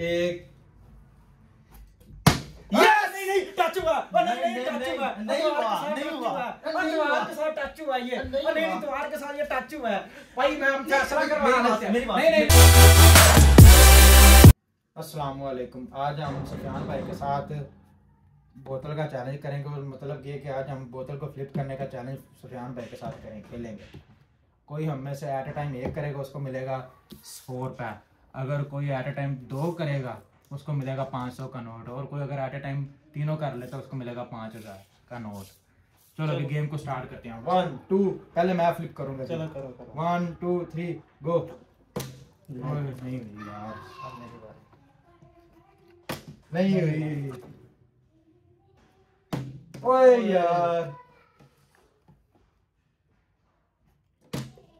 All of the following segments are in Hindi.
एक। नहीं नहीं टच हुआ। नहीं नहीं, नहीं टच हुआ। नहीं हुआ, के नहीं साथ हुआ, टच नहीं ओ, द्वार हुआ। के साथ टच हुआ ये। नहीं नहीं नहीं के साथ ये टच हुआ। है भाई मैं फैसला करवा लेते हैं नहीं नहीं अस्सलाम वालेकुम आज हम सुफियान भाई के साथ बोतल का चैलेंज करेंगे और मतलब ये कि आज हम बोतल को फ्लिप करने का चैलेंज सुफियान भाई के साथ करेंगे खेलेंगे। कोई हम में से एट ए टाइम एक करेगा उसको मिलेगा सौ रुपये अगर कोई एट ए टाइम दो करेगा उसको मिलेगा पाँच सौ का नोट और कोई अगर एट ए टाइम तीनों कर लेता तो उसको मिलेगा पाँच हज़ार का नोट चलो अभी गेम को स्टार्ट करते हैं। वन टू पहले मैं फ्लिप करूँगा चलो करो करो। वन टू थ्री गो नहीं। यार। नहीं हुई। ओए यार।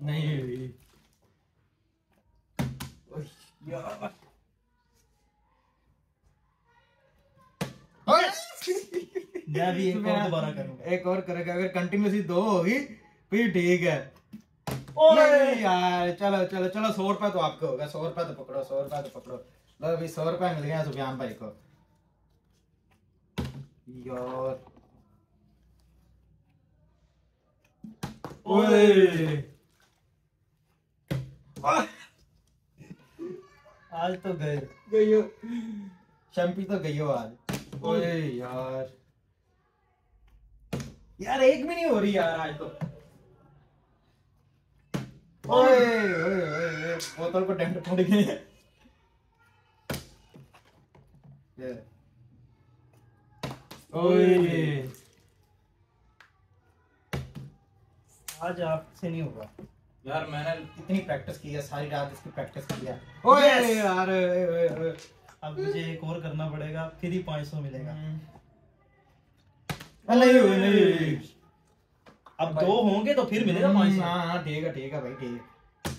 नहीं हुई। ओए मैं भी एक और दोबारा करूँगा। एक और करेगा अगर कंटिन्यूसली दो होगी फिर ठीक है। नहीं यार चलो चलो चलो सौ रुपए तो आपको होगा सौ रुपए तो पकड़ो सौ रुपए तो पकड़ो। लो अभी सौ रुपए मिल गया सुफियान भाई को। यार। ओए! आज तो गए गई हो शम्पी तो गई हो आज ओए यार यार एक भी नहीं हो रही यार आज तो ओए ओए बोतल को डेंट पड़ गए ये। ओए आज आपसे नहीं होगा यार मैंने इतनी प्रैक्टिस की है सारी रात इसकी प्रैक्टिस की है। ओए Yes! यार ओए, ओए, ओए। अब मुझे एक और करना पड़ेगा फिर ही पाँच सौ मिलेगा। अ, नहीं नहीं अब दो होंगे तो फिर मिलेगा पाँच सौ हाँ हाँ ठीक है ठीक है भाई ठीक है।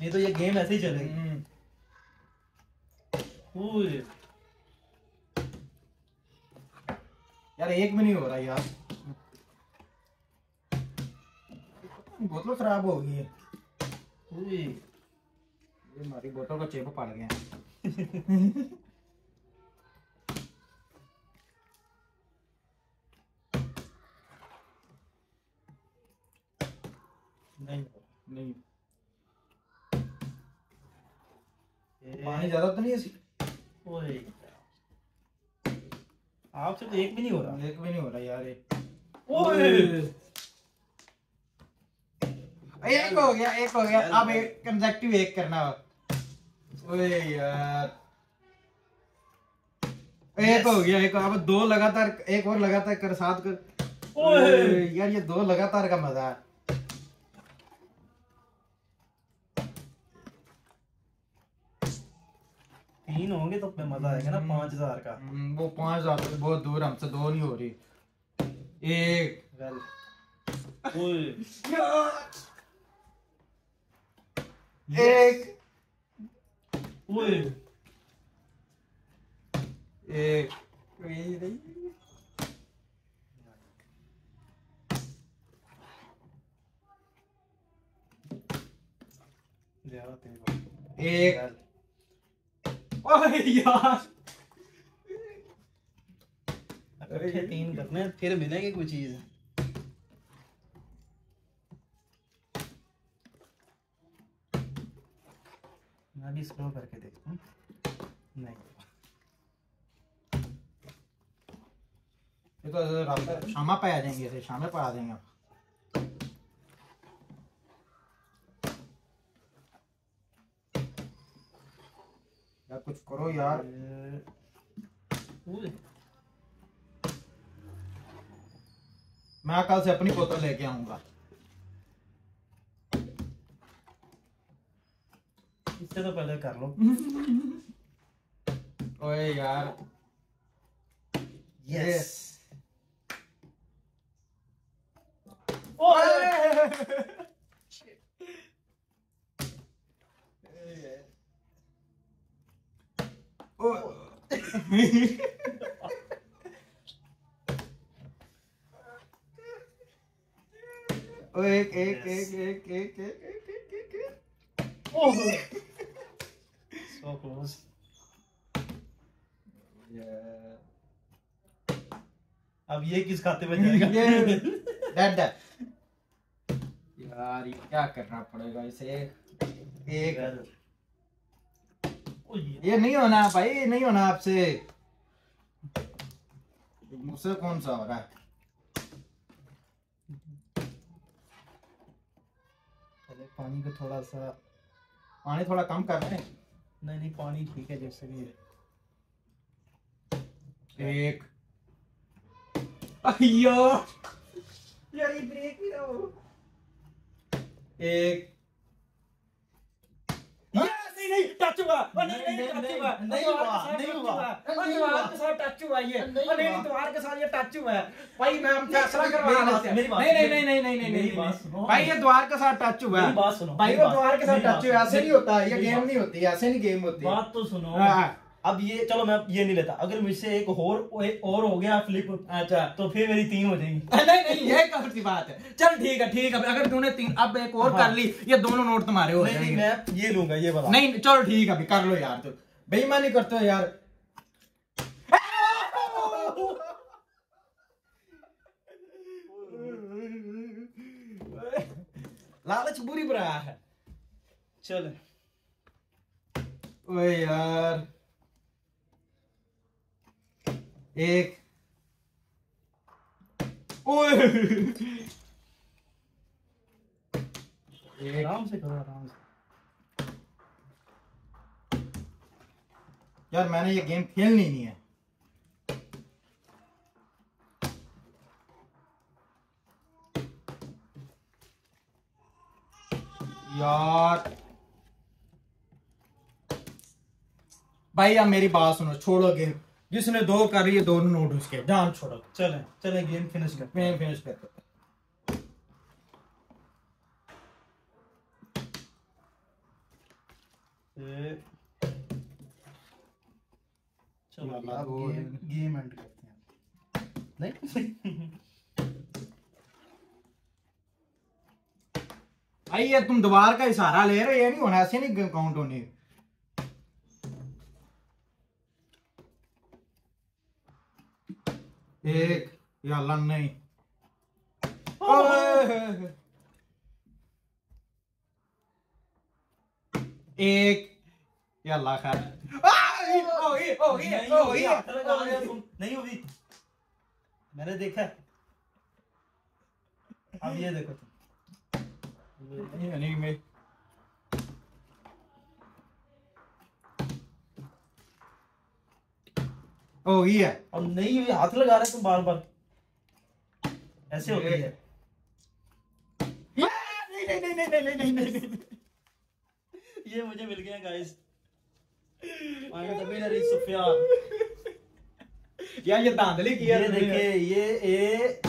नहीं तो ये गेम ऐसे ही चलेगी। ओए, यार एक भी नहीं हो रहा यार। बोतल खराब हो गई है। ये हमारी बोतल को चेप पड़ गया। नहीं नहीं। पानी ज़्यादा तो नहीं है आपसे तो एक भी नहीं हो रहा। एक भी नहीं हो रहा यार ओए। एक हो गया एक हो गया। अब एक कंसेक्टिव एक करना ओए यार। एक हो गया एक अब दो लगातार एक और लगातार कर साथ कर। ओए। यार ये दो लगातार का मज़ा है। तीन होंगे तो अपने मज़ा आएगा ना पाँच हज़ार का। हम्म, वो पाँच हज़ार से बहुत दूर हमसे दो नहीं हो रही। एक। वेल। ओए। एक ओए एक हो। एक ओए यार तीन करने फिर मिलेगी कोई चीज़ मैं भी स्लो करके देखता हूँ। नहीं। ये तो रात शामा पे आ जाएँगे ऐसे शामे पे आ जाएँगे यार कुछ करो यार। मैं कल से अपनी बोतल लेके आऊँगा। Usted no pelea, Carlos. Oiga. Yes. yes. ¡Oh! oh. Oye, ¿qué, qué, qué, qué, qué, qué, qué, qué? So close. अब ये किस खाते में जाएगा? ये डेड है यार ये क्या करना पड़ेगा इसे? एक। ये- ये नहीं होना भाई ये नहीं होना आपसे। मुझसे कौन सा हो रहा है? पानी को थोड़ा सा पानी थोड़ा कम कर रहे नहीं नहीं पानी ठीक है जैसे भी है। एक। अयो यार ये ब्रेक ही रहो एक। नहीं टच हुआ नहीं नहीं नहीं, टच नहीं, हुआ। नहीं ओ, हुआ, दीवार के नहीं साथ हुआ, टच नहीं ओ, दीवार हुआ। के साथ टच हुआ ये नहीं ओ, नहीं हुआ। दीवार के साथ ये टच हुआ है। भाई मैं हम फैसला मेरी करवा बात- लेते हैं। मेरी बात- नहीं नहीं नहीं नहीं नहीं नहीं भाई ये द्वार के साथ टच हुआ है। भाई वो द्वार के साथ टच हुआ ऐसे नहीं होता ये गेम नहीं होती ऐसे नहीं गेम होती। बात तो सुनो। हाँ, अब ये चलो मैं ये नहीं लेता। अगर मुझसे एक और एक और हो गया फ्लिप अच्छा। तो फिर मेरी तीन हो जाएँगी। नहीं नहीं ये कब की बात है। चल ठीक है ठीक है। अगर तूने तीन अब एक और हाँ। कर ली ये दोनों नोट तुम्हारे हो नहीं नहीं जाएँगे। मैं ये लूँगा ये वाला। नहीं चलो ठीक है अभी कर लो यार तू। बेईमानी करते हो यार। लालच बुरी बुरा है। चल। ओए यार। एक। ओए। आराम से करो आराम से। यार मैंने ये गेम खेलनी नहीं है। यार। भाई अब मेरी बात सुनो छोड़ो गेम। जिसने दो कर लिए दोनों नोट उसके। जान छोड़ो। चले चले गेम फिनिश कर मैं फिनिश करता हूँ। चलो गेम गेम एंड करते हैं। नहीं? भाई ये तुम दोबारा का इशारा ले रहे हो ये नहीं होना ऐसे नहीं काउंट होनी। एक या लन नहीं। एक या लाख नहीं होगी मैंने देखा अब ये देखो यानी नहीं ओ गई है। और नहीं ये हाथ लगा रहे तुम बार बार ऐसे होती है। नहीं नहीं नहीं नहीं नहीं नहीं नहीं नहीं ये मुझे मिल गया गाइस सुफियान। यार ये धांधली की ये तुमने। देखिए ये ए